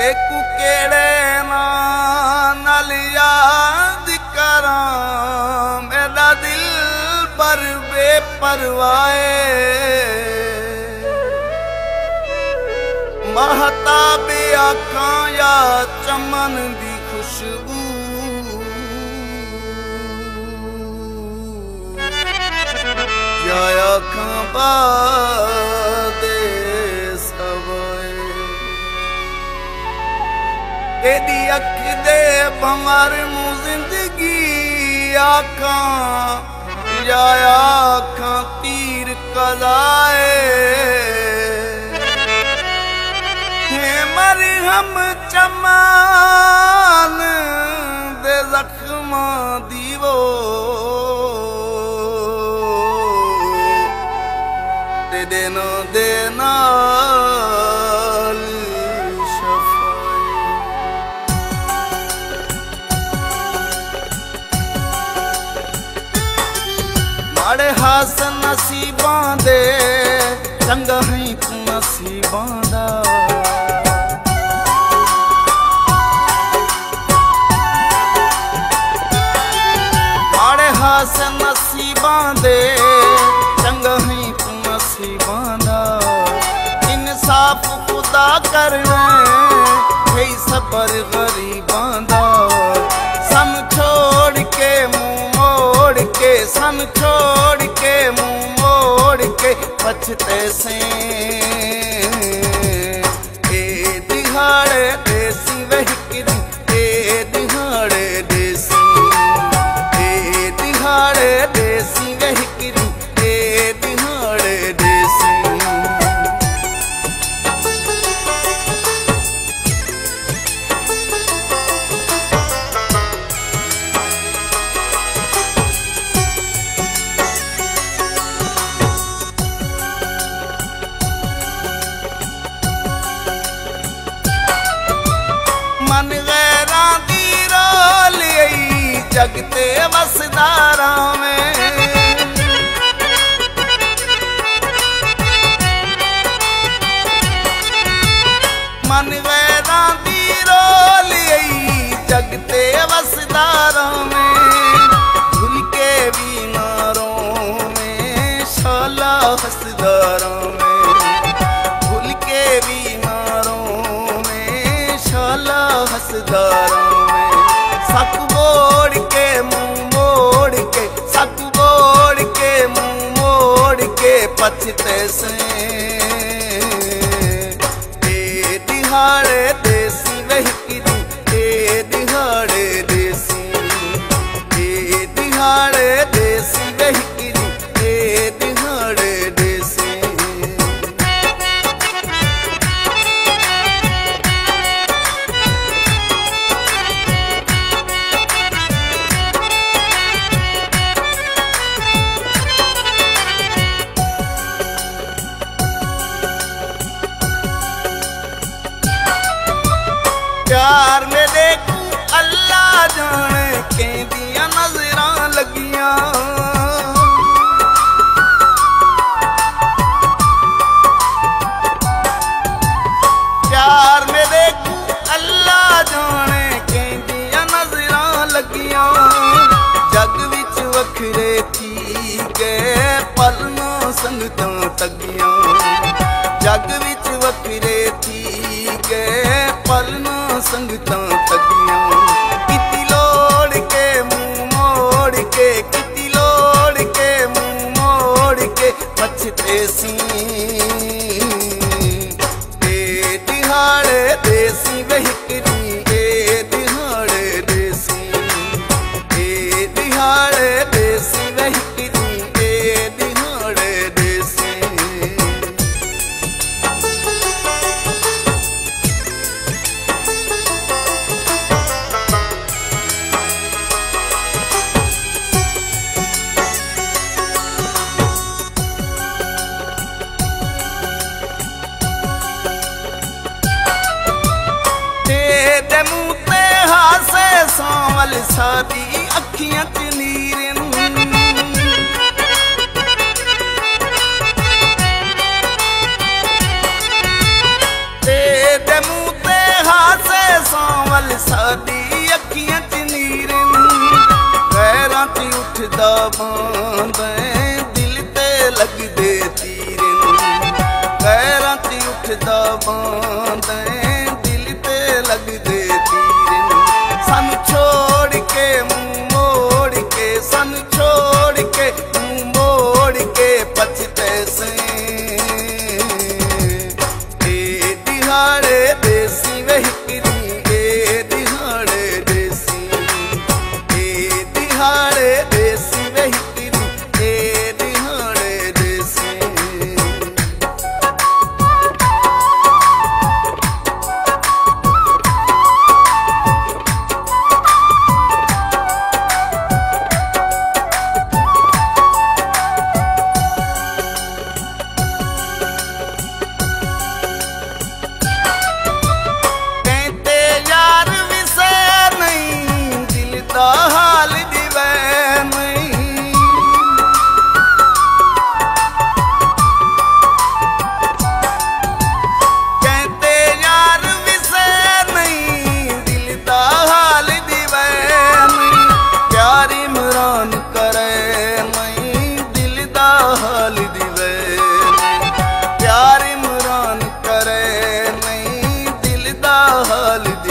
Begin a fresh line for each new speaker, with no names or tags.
ਤੇ ਕੁਕੇੜੇ ਨਾਲ ਯਾਦ ਕਰਾਂ। ਮੇਰਾ ਦਿਲ ਪਰ ਬੇਪਰਵਾਏ ਮਹਤਾ ਬੇ ਆਖਾਂ ਯਾ ਚਮਨ ਦੀ ਖੁਸ਼ਬੂ। ਯਾ ਆਖਾਂ ਬਾ भारूं ज़िंदगी आखां खां तीर कला खे मर हम चमाल लक्ष्म ਮਾੜੇ ਹਾਸ ਨਸੀਬਾਂ ਦੇ, ਚੰਗਾ ਤੂੰ ਨਸੀਬਾਂ ਦਾ। ਮਾੜੇ ਹਾਸ ਨਸੀਬਾਂ ਦੇ, ਚੰਗਾ ਤੂੰ ਨਸੀਬਾਂ ਦਾ। ਇਨਸਾਫ ਖੁਦਾ ਕਰਵੇ, ਹੈ ਸਬਰ ਗਰੀਬਾਂ ਦਾ। ਸਨ ਛੋੜ ਕੇ, ਮੂੰਹ ਮੋੜ ਕੇ, ਸਨ ਛੋੜ ਕੇ ਪਛਤੇ ਜਗ ਤੇ ਵਸਦਾ ਰਾਵੇਂ। ਪਿਆਰ ਮੇਰੇ ਕੋ ਅੱਲਾ ਜਾਣੇ ਕਹਿੰਦੀਆਂ ਨਜ਼ਰਾਂ ਲੱਗੀਆਂ। ਕੇ ਪਛਤੇ ਦਿਹਾੜੇ ਦੇਸੀ ਵਹਿਕਰੀ ਇਹ ਦਿਹਾੜੇ ਦੇਸੀ ਇਹ ਦਿਹਾੜੇ ਤੇਰੇ ਮੂੰਹ ਤੇ ਹਾਸੇ ਸਾਵਲ ਸਾਦੀ ਅੱਖੀਆਂ ਚ ਨੀਰ ਨੂੰ। ਤੇਰੇ ਮੂੰਹ ਤੇ ਹਾਸੇ ਸਾਵਲ ਸਾਦੀ ਅੱਖੀਆਂ ਚ ਨੀਰ ਨੂੰ। ਪੈਰਾਂ 'ਚ ਉੱਠਦਾ ਬਾਂਦੇ ਦਿਲ ਤੇ ਲੱਗਦੇ ਤੀਰਨ ਪੈਰਾਂ 'ਚ ਉੱਠਦਾ ਬਾਂਦੇ है ਹਾਲ ਦੀ